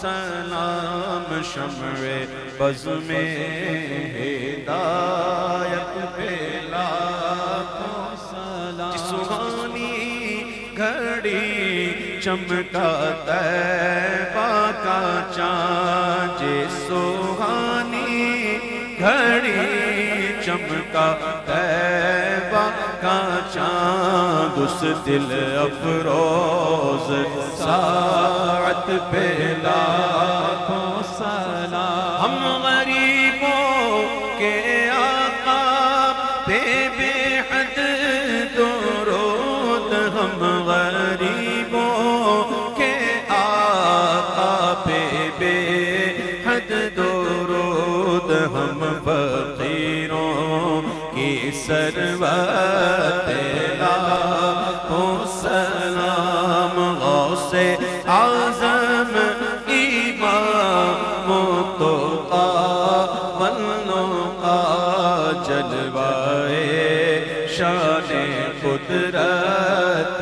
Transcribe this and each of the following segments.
सलाम शमवे बज में हिदायत पेला सुहानी घड़ी चमका तैबा का चाँद सुहानी घड़ी चमका का उस दिल अफरोज सात पे लाखों सला हम गरीबों जलवाए शान कुदरत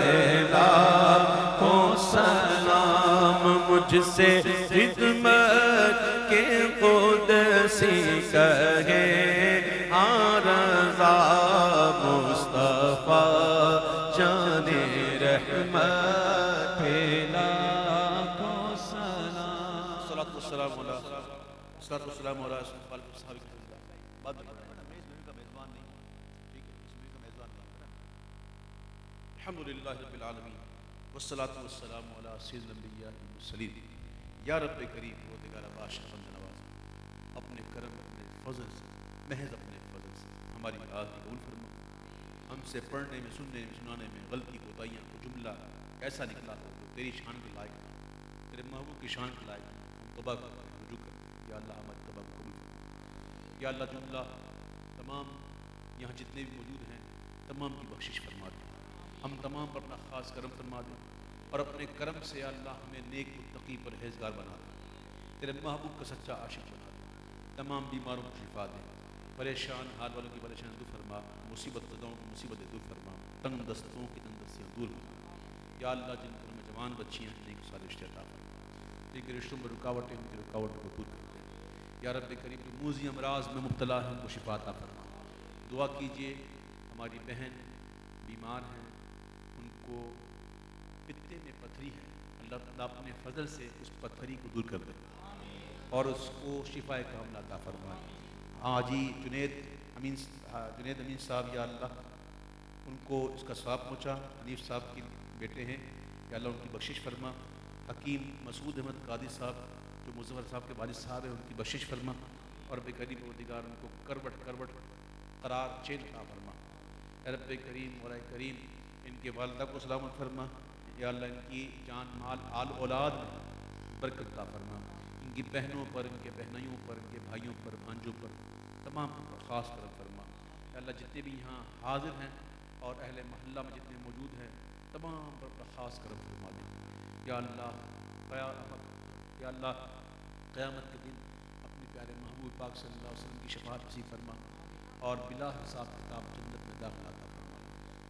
लाखों सलाम मुझसे खिदमत के खुद सी कहे आरजा मुस्तफ़ा जाने रहमत सलाम सलात वस्सलाम अला अल्हम्दुलिल्लाह रब्बिल आलमीन, वस्सलातु वस्सलामु अला सय्यिदिल अंबिया वल मुरसलीन या रब करीम वो दिगारा नवाज़, अपने करम, अपने फजल से, महज अपने फजल से हमारी बात कबूल फरमा हमसे पढ़ने में, सुनने में, सुनाने में गलती कोताहियाँ को जुमला ऐसा निकला हो जो तेरी शान के लायक ना तेरे महबूब की शान के लायक ना हम तोबा करते हैं, रुजू करते या अल्लाह हमारी तोबा को कबूल या अल्लाह जुमला तमाम यहाँ जितने भी मौजूद हैं, तमाम की बख्शिश फरमा दे। हम तमाम पर अपना ख़ास करम फरमा दें और अपने करम से अल्लाह हमें नेक मुत्तकी परहेजगार बना दे। तेरे महबूब का सच्चा आशिक बना दे। तमाम बीमारों को शिफा दे। परेशान हाल वालों की परेशानी दूर फरमा। मुसीबत ज़दाओं की मुसीबतें दूर फरमा। तंग दस्तों की तंग दस्तियाँ दूर फरमा। या अल्लाह जिन घरों में जवान बच्चियाँ हैं नेक सारे रिश्ते फरमा। जिनके रिश्तों में रुकावटें उनकी रुकावटों को दूर करते हैं या रब करीब जो मूजी अमराज में मुबतला है, उनको शिफा अता फरमा। दुआ कीजिए, हमारी बहन बीमार हैं उनको पित्ते में पथरी है। अल्लाह ताला अपने फजल से उस पत्थरी को दूर कर दे। और उसको शिफा कामला फरमाए। फरमा हाजी जुनेद अमीन जुनेद अमीन साहब, या अल्लाह, उनको इसका स्वाब पहुँचा। हनीफ साहब के बेटे हैं। या अल्लाह उनकी बख्शिश फरमा। हकीम मसूद अहमद कादी साहब, जो मुजफ्फर साहब के वालिद साहब हैं, उनकी बख्शिश फरमा। और बेकरीम दिगार उनको करवट करवट करार चेन का फरमा रब करीम और करीम इनके वालदा को सलामत फरमा। या अल्लाह इनकी जान, माल, आल, औलाद में बरकत अता फरमा। इनकी बहनों पर, इनके बहनों पर, इनके भाइयों पर, भांजों पर तमाम पर ख़ास करम फरमा। अल्लाह जितने भी यहाँ हाजिर हैं और अहल महल्ला में जितने मौजूद हैं, तमाम पर ख़ास करम फरमा दें। या अल्लाह या अल्लाह के दिन अपने प्यारे महबूब पाक सल्लल्लाहु अलैहि वसल्लम की शफात नसीब फरमा और बिला हिसाब किताब जन्नत में दाखिला फरमा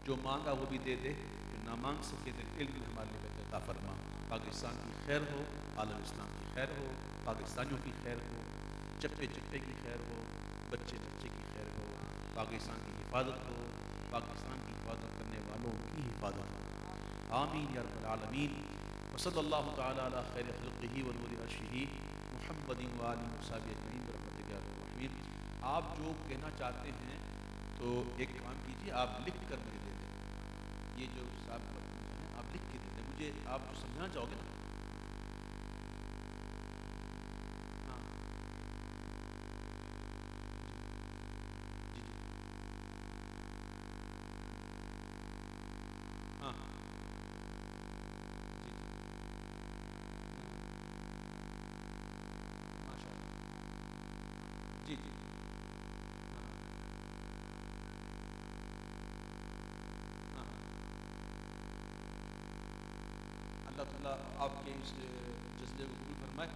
जो मांगा वो भी दे दे जो ना मांग सके तो में हमारे लिए अता फरमा पाकिस्तान की खैर हो, आलम इस्लाम की खैर हो, पाकिस्तानियों की खैर हो चप्पे चप्पे की खैर हो, बच्चे बच्चे की खैर हो, पाकिस्तान की हिफाजत हो, पाकिस्तान की हिफाजत करने वालों की हिफाजत हो। आमीन या रब्बल आलमीन। वसल्लल्लाहु तआला अला खैर खल्क़िही व नूरि अर्शिही मुहम्मदिन व आलिहि व सहाबिहि अजमईन बरकतिक या अरहम आप जो कहना चाहते हैं तो एक काम कीजिए, आप लिख कर मुझे दें ये जो साहब हैं आप लिख के दे दें मुझे आप जो समझाना चाहोगे ना? हाँ। जी जी हाँ जी जी माशा जी जी हाँ हाँ हाँ अल्लाह ताला आपके इस, जज्बे को कबूल फरमाए।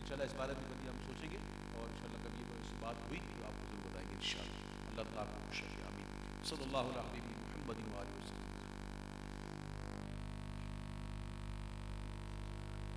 इंशाल्लाह इस बारे में कभी हम सोचेंगे और इंशाल्लाह कभी कोई बात हुई तो आपको ज़रूर बताएँगे, इंशाल्लाह। अल्लाह ताला आपको खुश रखे, आमीन। सल्लल्लाहु अलैहि वसल्लम।